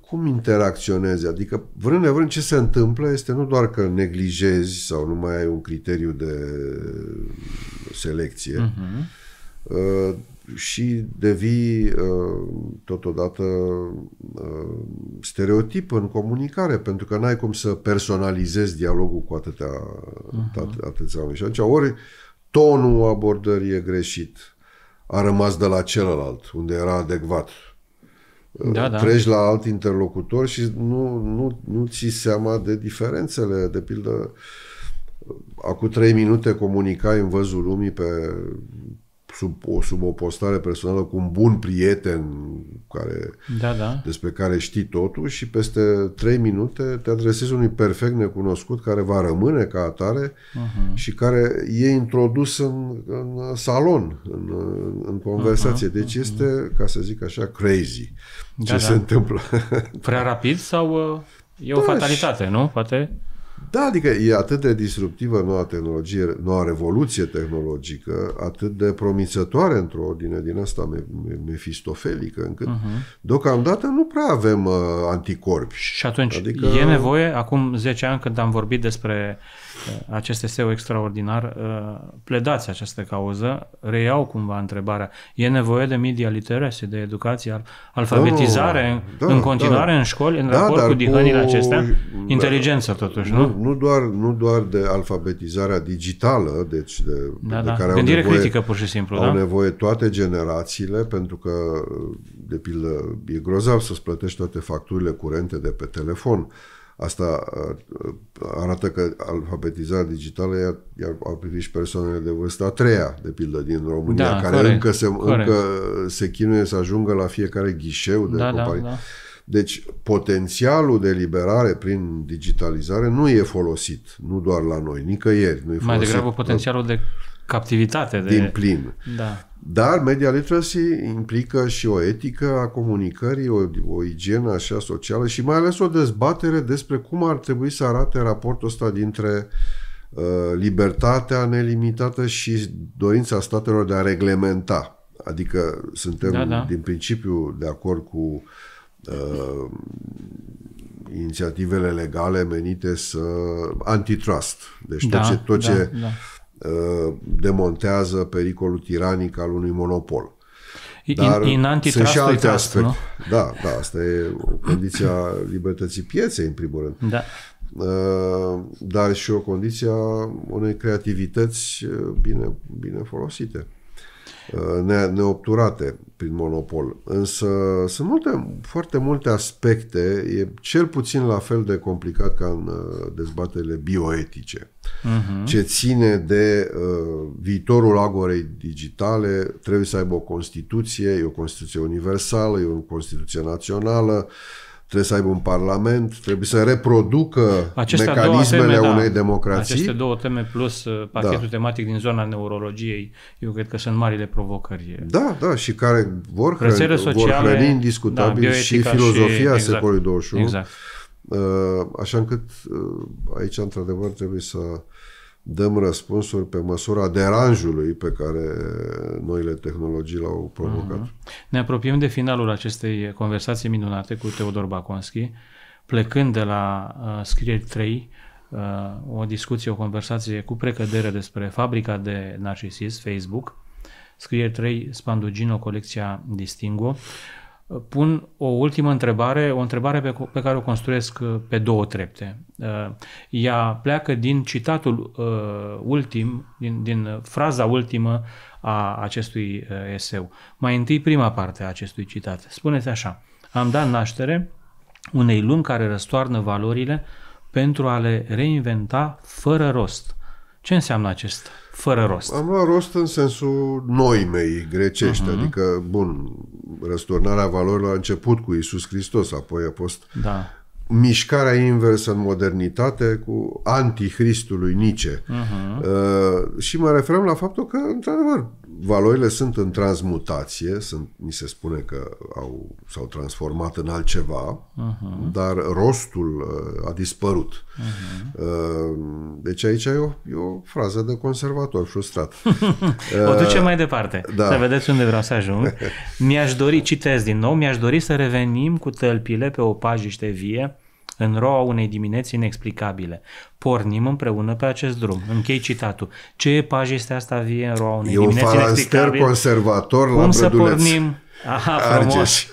Cum interacționezi? Adică, vrând nevrând, ce se întâmplă este nu doar că neglijezi sau nu mai ai un criteriu de selecție, uh-huh. uh, și devii uh, totodată uh, stereotip în comunicare, pentru că n-ai cum să personalizezi dialogul cu atâtea, uh-huh. atâția oameni. Și atunci ori tonul abordării e greșit. A rămas de la celălalt, unde era adecvat. Da, da. Treci la alt interlocutor și nu, nu, nu ți seama de diferențele. De pildă, acum trei minute comunicai în văzul lumii pe sub o, sub o postare personală cu un bun prieten care, da, da. despre care știi totul și peste trei minute te adresezi unui perfect necunoscut care va rămâne ca atare uh-huh. și care e introdus în, în salon, în, în conversație. Uh-huh. Deci uh-huh. este, ca să zic așa, crazy da, ce da. se întâmplă. Prea rapid sau uh, e o da, fatalitate, și... nu? Poate... Da, adică e atât de disruptivă noua tehnologie, noua revoluție tehnologică, atât de promițătoare într-o ordine din asta mefistofelică, încât uh-huh. deocamdată nu prea avem uh, anticorpi. Și atunci adică... e nevoie, acum 10 ani când am vorbit despre uh, acest eseu extraordinar, uh, pledați această cauză, reiau cumva întrebarea, e nevoie de media literacy, de educație, alfabetizare da, în, da, în continuare da. în școli, în da, raport cu dihănile cu... acestea? Inteligență totuși, nu? nu? doar, nu doar de alfabetizarea digitală, deci de, da, de da. care Gândire au nevoie, critică, pur și simplu, au da? nevoie toate generațiile, pentru că, de pildă, e grozav să-ți plătești toate facturile curente de pe telefon. Asta uh, arată că alfabetizarea digitală i-ar, ar privi și persoanele de vârstă a treia, de pildă, din România, Da, care corect, încă, se, corect. încă se chinuie să ajungă la fiecare ghișeu de Da, da, companie. da. Deci, potențialul de liberare prin digitalizare nu e folosit, nu doar la noi, nicăieri. Nu e Mai folosit degrabă potențialul de captivitate. De... din plin. Da. Dar media literacy implică și o etică a comunicării, o, o igienă așa socială și mai ales o dezbatere despre cum ar trebui să arate raportul ăsta dintre uh, libertatea nelimitată și dorința statelor de a reglementa. Adică suntem Da, da. din principiu de acord cu uh, inițiativele legale menite să antitrust. Deci tot Da, ce, tot da, ce da. Uh, demontează pericolul tiranic al unui monopol. In, Dar in sunt antitrust și alte trust, aspecte. nu? Da, da, asta e o condiție a libertății pieței, în primul rând. Da. Uh, dar și o condiție a unei creativități uh, bine, bine folosite, uh, ne, neobturate prin monopol. Însă sunt multe, foarte multe aspecte, e cel puțin la fel de complicat ca în uh, dezbaterile bioetice. Mhm. Ce ține de uh, viitorul agorei digitale, trebuie să aibă o Constituție, e o Constituție universală, e o Constituție națională, trebuie să aibă un parlament, trebuie să reproducă Acestea mecanismele două teme, unei da, democrații. Aceste două teme plus uh, pachetul Da. tematic din zona neurologiei, eu cred că sunt marile provocări. Da, da, și care vor, Rețele hrăni, vor sociale, hrăni da, indiscutabil și bioetica filozofia și- exact, secolului 21. Exact. Uh, Așa încât uh, aici, într-adevăr, trebuie să dăm răspunsuri pe măsura deranjului pe care noile tehnologii l-au provocat. Ne apropiem de finalul acestei conversații minunate cu Teodor Baconski, plecând de la uh, Scrieri 3, uh, o discuție, o conversație cu precădere despre fabrica de narcisism, Facebook, Scrieri 3, Spandugino, colecția Distingo. Uh, Pun o ultimă întrebare, o întrebare pe, pe care o construiesc uh, pe două trepte. Uh, Ea pleacă din citatul uh, ultim, din, din uh, fraza ultimă a acestui uh, eseu. Mai întâi prima parte a acestui citat. Spuneți așa, am dat naștere unei lumi care răstoarnă valorile pentru a le reinventa fără rost. Ce înseamnă acest fără rost? Am luat rost în sensul noimei grecești, Mhm. uh-huh. adică, bun, răsturnarea valorilor a început cu Isus Hristos, apoi a fost Da. mișcarea inversă în modernitate cu antichristului Nice. Uh-huh. Uh, și mă referăm la faptul că, într-adevăr, valorile sunt în transmutație, sunt, mi se spune că au, s-au transformat în altceva, uh-huh. dar rostul uh, a dispărut. Uh-huh. Uh, deci aici e o, e o frază de conservator frustrat. O ducem mai departe. da. Să vedeți unde vreau să ajung. Mi-aș dori, citesc din nou, mi-aș dori să revenim cu tălpile pe o pajiște vie în roa unei dimineți inexplicabile. Pornim împreună pe acest drum. Închei citatul. Ce e pajistea asta vie în roa unei E un dimineți falanster inexplicabile? conservator la Cum să Brăduleț. pornim? Aha, frumos. Argeș.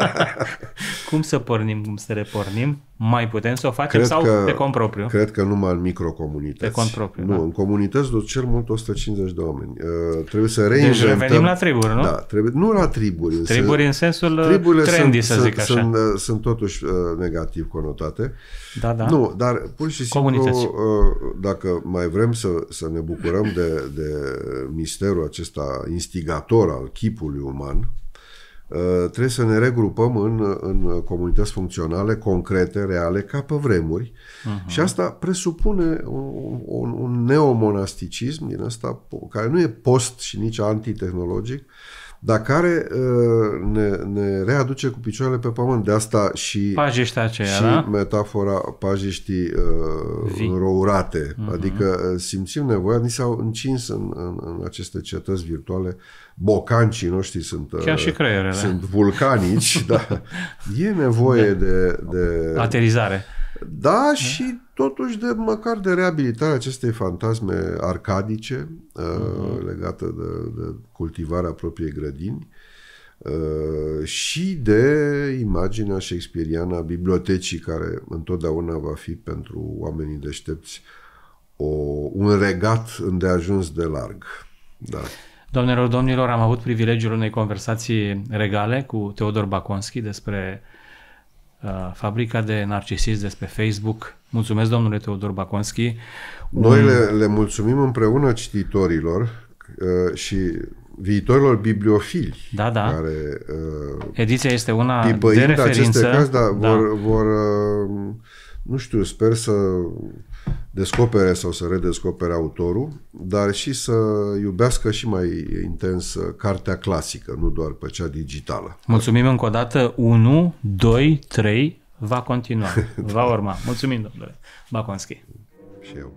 cum să pornim, cum să repornim? Mai putem să o facem Cred sau că, pe cont propriu? Cred că numai în microcomunități. Pe cont propriu, Nu, da. în comunități de cel mult 150 de oameni. Uh, trebuie să reinventăm... Deci revenim la triburi, nu? Da, trebuie, nu la triburi. În Triburi în sensul uh, Triburile trendy, sunt, să zic sunt, așa. Sunt, uh, sunt totuși uh, negativ conotate. Da, da. Nu, dar pur și simplu, Comunități. uh, dacă mai vrem să, să ne bucurăm de, de misterul acesta instigator al chipului uman, uh, trebuie să ne regrupăm în, în comunități funcționale, concrete, reale, ca pe vremuri. Uh-huh. Și asta presupune un, un, un neomonasticism din ăsta, care nu e post și nici antitehnologic, dar care uh, ne, ne readuce cu picioarele pe pământ. De asta și, Pajiștea aceea, și da? metafora pajiștii uh, Vii. înrourate. Mhm. Uh-huh. Adică uh, simțim nevoia, ni s-au încins în, în, în aceste cetăți virtuale. Bocancii noștri sunt, uh, Chiar și creierele. sunt vulcanici, dar e nevoie de, de Aterizare. Da, și totuși de măcar de reabilitarea acestei fantasme arcadice uh, legate de, de cultivarea propriei grădini uh, și de imaginea shakespeariană a bibliotecii care întotdeauna va fi pentru oamenii deștepți o, un regat îndeajuns de larg. Da. Doamnelor, domnilor, am avut privilegiul unei conversații regale cu Teodor Baconski despre uh, Fabrica de Narcisism pe Facebook. Mulțumesc, domnule Teodor Baconski. Noi un... le, le mulțumim împreună cititorilor uh, și viitorilor bibliofili. Da, da. Care, uh, Ediția este una de referință. aceste caz, da, da. vor, vor uh, nu știu, sper să descopere sau să redescopere autorul, dar și să iubească și mai intens cartea clasică, nu doar pe cea digitală. Mulțumim încă o dată. 1, 2, 3, va continua, va urma. Mulțumim, domnule Baconski. Și eu.